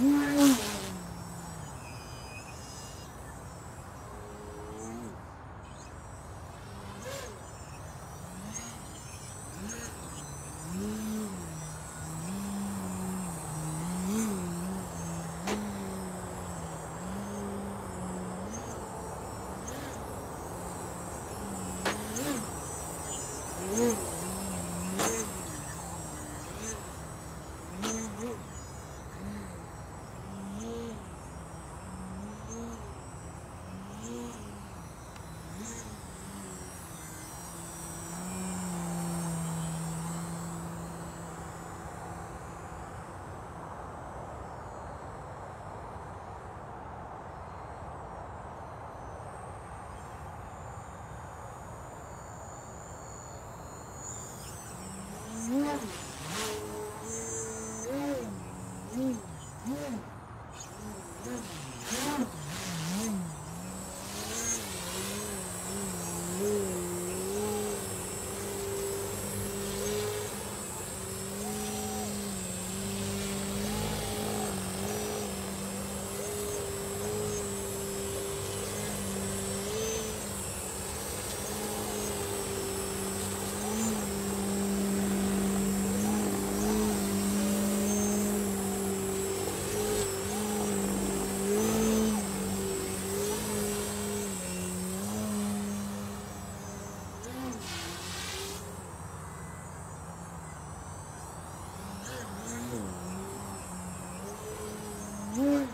Wow. Woo!